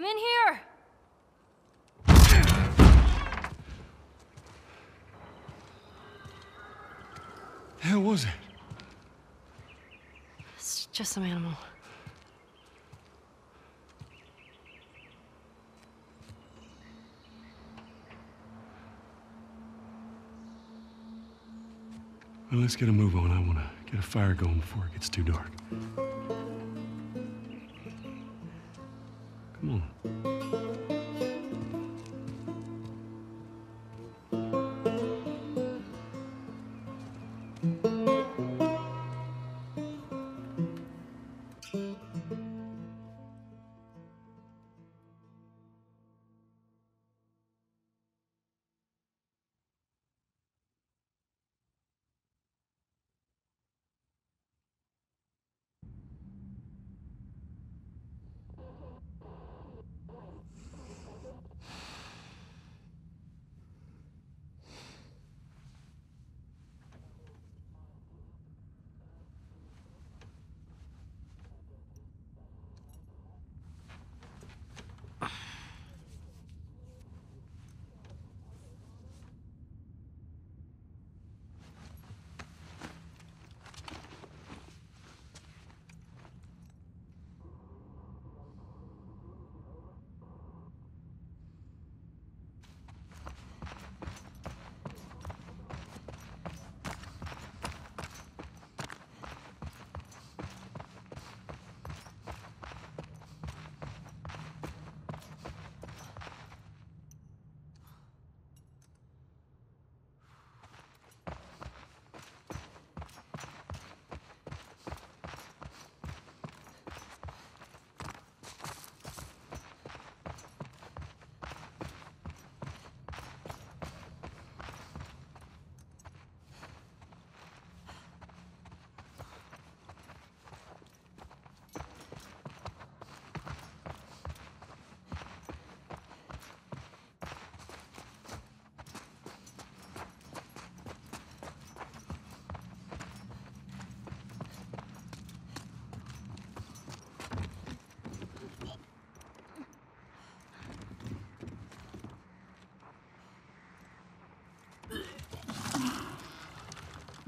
I'm in here! The hell was it? It's just some animal. Well, let's get a move on. I want to get a fire going before it gets too dark.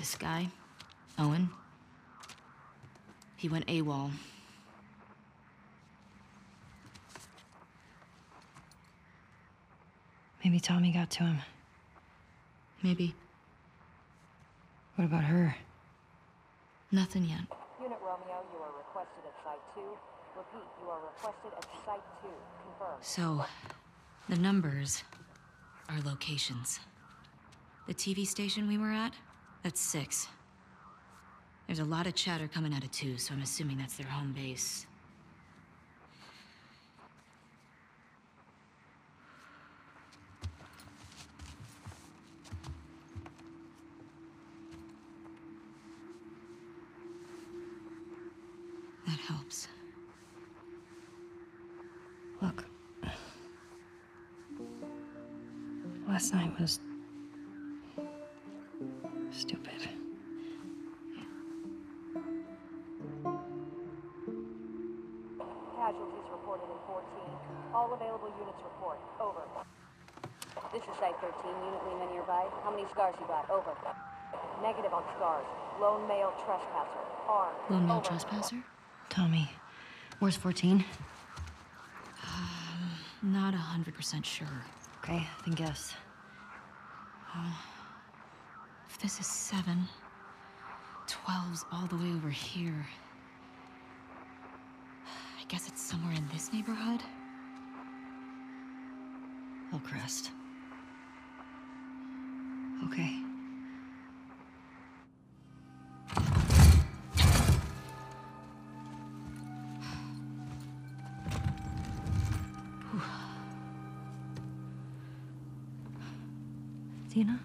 This guy, Owen, he went AWOL. Maybe Tommy got to him. Maybe. What about her? Nothing yet. Unit Romeo, you are requested at Site 2. Repeat, you are requested at Site 2. Confirm. So, the numbers are locations. The TV station we were at, that's six. There's a lot of chatter coming out of two, so I'm assuming that's their home base. That helps. Look. Last night was. Stupid. Casualties reported in 14. All available units report. Over. This is Site 13. Unit Lima nearby. How many scars you got? Over. Negative on scars. Lone male trespasser. Armed. Lone male Over. trespasser? Tommy. Where's 14? Um, not a hundred percent sure. Okay, then guess. Uh, if this is seven, 12's all the way over here. I guess it's somewhere in this neighborhood? Oh, Hillcrest. Okay. Dina?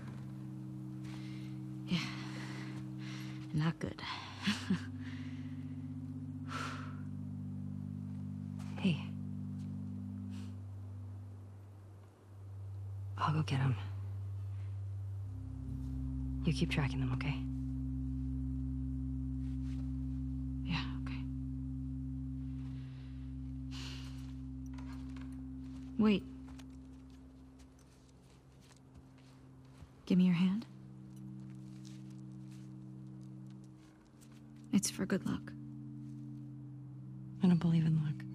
Not good. Hey. I'll go get him. You keep tracking them, okay? Yeah, okay. Wait. Give me your hand. It's for good luck. I don't believe in luck.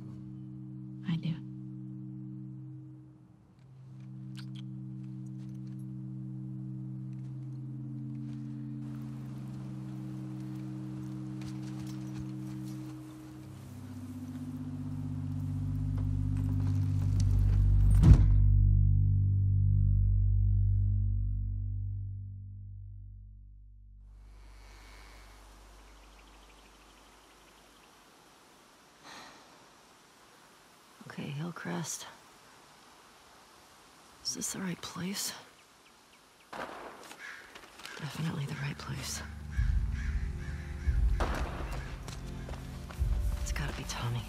Hillcrest. Is this the right place? Definitely the right place. It's gotta be Tommy.